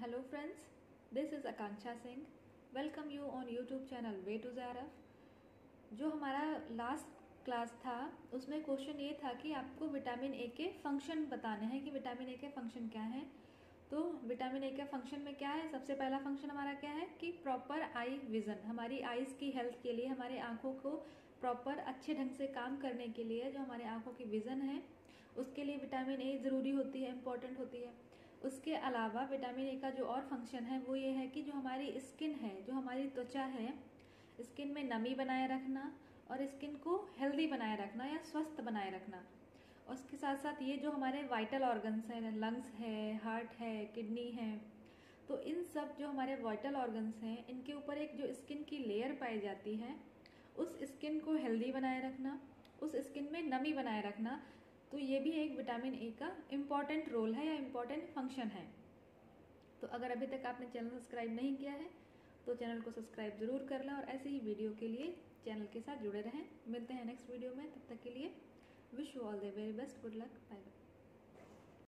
Hello friends, this is Akanksha Singh. Welcome you on YouTube channel Way to Zaraf. जो हमारा last class था उसमें question ये था कि आपको विटामिन ए के फ़ंक्शन बताने हैं कि विटामिन ए के फ़ंक्शन क्या हैं तो विटामिन ए के फ़ंक्शन में क्या है सबसे पहला फ़ंक्शन हमारा क्या है कि प्रॉपर आई विजन हमारी आईज की हेल्थ के लिए हमारे आँखों को प्रॉपर अच्छे ढंग से काम करने के लिए जो हमारे आँखों की विजन है उसके लिए विटामिन ए ज़रूरी होती है इम्पोर्टेंट होती है उसके अलावा विटामिन ए का जो और फ़ंक्शन है, वो ये है कि जो हमारी स्किन है, जो हमारी त्वचा है स्किन में नमी बनाए रखना और स्किन को हेल्दी बनाए रखना या स्वस्थ बनाए रखना। उसके साथ साथ ये जो हमारे वाइटल ऑर्गन्स हैं लंग्स है हार्ट है किडनी है तो इन सब जो हमारे वाइटल ऑर्गन्स हैं, इनके ऊपर एक जो स्किन की लेयर पाई जाती है, उस स्किन को हेल्दी बनाए रखना, उस स्किन में नमी बनाए रखना तो ये भी एक विटामिन ए का इंपॉर्टेंट रोल है या इंपॉर्टेंट फ़ंक्शन है। तो अगर अभी तक आपने चैनल सब्सक्राइब नहीं किया है तो चैनल को सब्सक्राइब ज़रूर कर लें और ऐसे ही वीडियो के लिए चैनल के साथ जुड़े रहें। मिलते हैं नेक्स्ट वीडियो में, तब तक के लिए wish you all the very best good luck bye bye